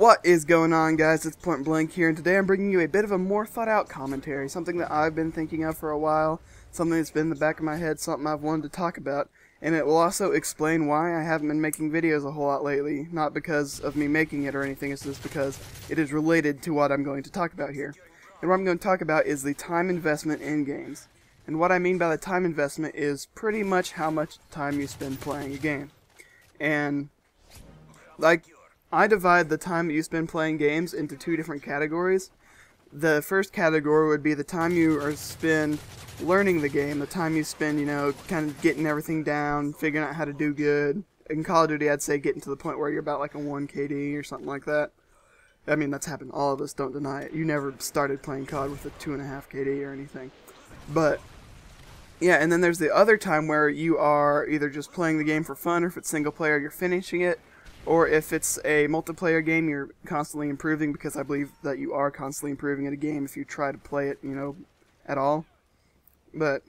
What is going on guys, it's Point Blank here, and today I'm bringing you a bit of a more thought out commentary, something that I've been thinking of for a while, something that's been in the back of my head, something I've wanted to talk about, and it will also explain why I haven't been making videos a whole lot lately, not because of me making it or anything, it's just because it is related to what I'm going to talk about here. And what I'm going to talk about is the time investment in games. And what I mean by the time investment is pretty much how much time you spend playing a game. And, like, I divide the time that you spend playing games into two different categories. The first category would be the time you are spend learning the game, the time you spend, you know, kind of getting everything down, figuring out how to do good. In Call of Duty, I'd say getting to the point where you're about like a 1 KD or something like that. I mean, that's happened. All of us don't deny it. You never started playing COD with a 2.5 KD or anything. But, yeah, and then there's the other time where you are either just playing the game for fun, or if it's single player, you're finishing it, or if it's a multiplayer game, you're constantly improving because I believe that you are constantly improving at a game if you try to play it, you know, at all. But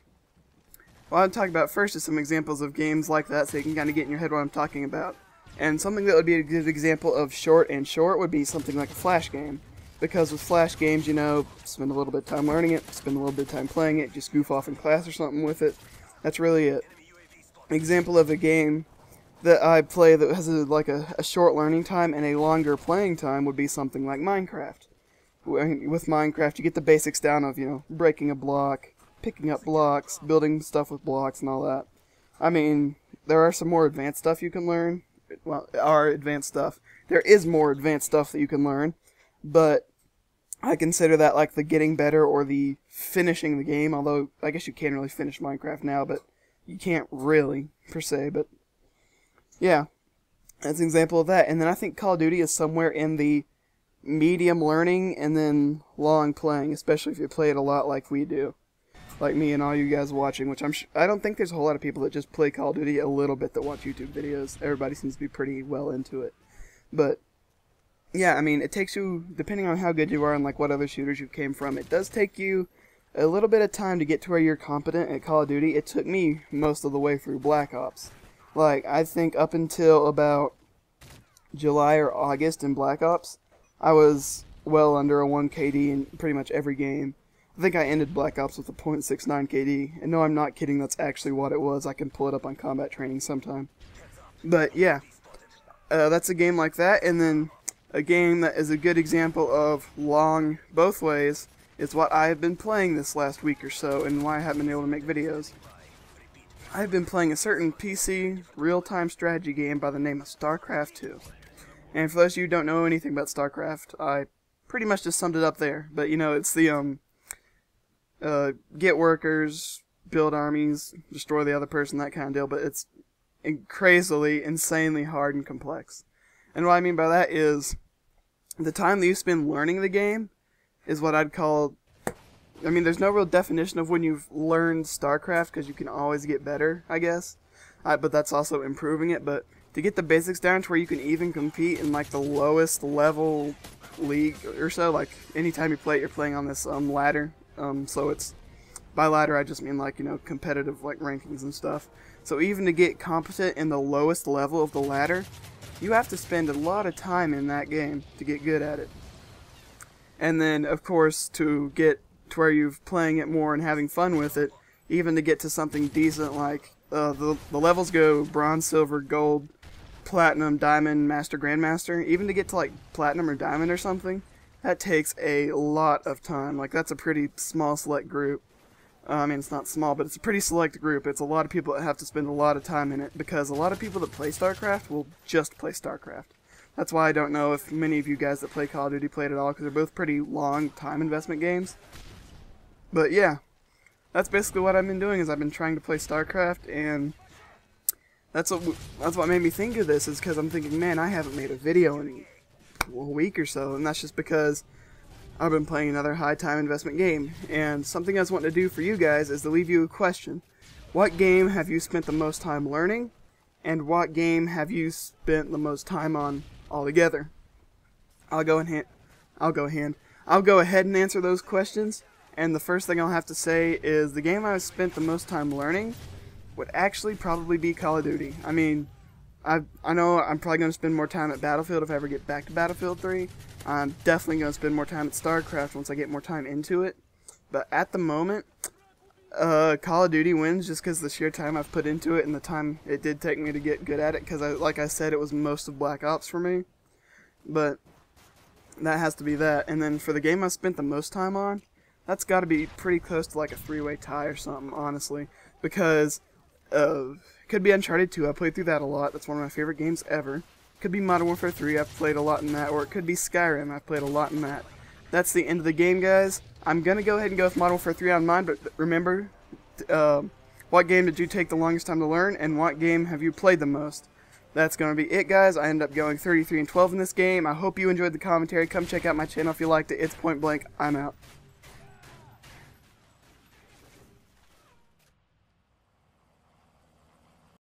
what I'm talking about first is some examples of games like that so you can kind of get in your head what I'm talking about. And something that would be a good example of short and short would be something like a Flash game. Because with Flash games, you know, spend a little bit of time learning it, spend a little bit of time playing it, just goof off in class or something with it. That's really it. An example of a game that I play that has a, like a, a, short learning time and a longer playing time would be something like Minecraft. With Minecraft, you get the basics down of, you know, breaking a block, picking up blocks, building stuff with blocks and all that. I mean, there are some more advanced stuff you can learn. Well, are advanced stuff. There is more advanced stuff that you can learn, but I consider that like the getting better or the finishing the game, although I guess you can't really finish Minecraft now, but you can't really, per se, but yeah, that's an example of that. And then I think Call of Duty is somewhere in the medium learning and then long playing, especially if you play it a lot like we do. Like me and all you guys watching, which I'm I don't think there's a whole lot of people that just play Call of Duty a little bit that watch YouTube videos. Everybody seems to be pretty well into it. But yeah, I mean, it takes you depending on how good you are and like what other shooters you came from, it does take you a little bit of time to get to where you're competent at Call of Duty. It took me most of the way through Black Ops. Like, I think up until about July or August in Black Ops, I was well under a 1 KD in pretty much every game. I think I ended Black Ops with a .69 KD, and no, I'm not kidding, that's actually what it was. I can pull it up on combat training sometime. But, yeah, uh, that's a game like that, and then a game that is a good example of long both ways is what I have been playing this last week or so, and why I haven't been able to make videos. I've been playing a certain PC real-time strategy game by the name of StarCraft 2. And for those of you who don't know anything about StarCraft, I pretty much just summed it up there. But you know, it's the um uh, get workers, build armies, destroy the other person, that kind of deal. But it's crazily, insanely hard and complex. And what I mean by that is the time that you spend learning the game is what I'd call I mean, there's no real definition of when you've learned StarCraft because you can always get better, I guess. Uh, but that's also improving it. But to get the basics down to where you can even compete in like the lowest level league or so, like anytime you play it, you're playing on this um, ladder. Um, so it's by ladder, I just mean like you know competitive like rankings and stuff. So even to get competent in the lowest level of the ladder, you have to spend a lot of time in that game to get good at it. And then, of course, to get to where you're playing it more and having fun with it, even to get to something decent like uh, the, the levels go bronze, silver, gold, platinum, diamond, master, grandmaster. Even to get to like platinum or diamond or something, that takes a lot of time. Like that's a pretty small select group. Uh, I mean, it's not small, but it's a pretty select group. It's a lot of people that have to spend a lot of time in it because a lot of people that play StarCraft will just play StarCraft. That's why I don't know if many of you guys that play Call of Duty played at all because they're both pretty long time investment games. But yeah, that's basically what I've been doing is I've been trying to play StarCraft and that's what that's what made me think of this is because I'm thinking, man, I haven't made a video in a week or so, and that's just because I've been playing another high time investment game. And something I was wanting to do for you guys is to leave you a question: What game have you spent the most time learning, and what game have you spent the most time on altogether? I'll go ahead. I'll go ahead. I'll go ahead and answer those questions and the first thing I'll have to say is the game I've spent the most time learning would actually probably be Call of Duty. I mean, I I know I'm probably going to spend more time at Battlefield if I ever get back to Battlefield 3. I'm definitely going to spend more time at StarCraft once I get more time into it. But at the moment, uh, Call of Duty wins just because the sheer time I've put into it and the time it did take me to get good at it. Because, like I said, it was most of Black Ops for me. But that has to be that. And then for the game I spent the most time on, that's got to be pretty close to like a three-way tie or something, honestly. Because uh, could be Uncharted 2. I played through that a lot. That's one of my favorite games ever. Could be Modern Warfare 3. I've played a lot in that. Or it could be Skyrim. I've played a lot in that. That's the end of the game, guys. I'm gonna go ahead and go with Modern Warfare 3 on mine, but remember, uh, what game did you take the longest time to learn, and what game have you played the most? That's going to be it, guys. I end up going 33 and 12 in this game. I hope you enjoyed the commentary. Come check out my channel if you liked it. It's Point Blank. I'm out.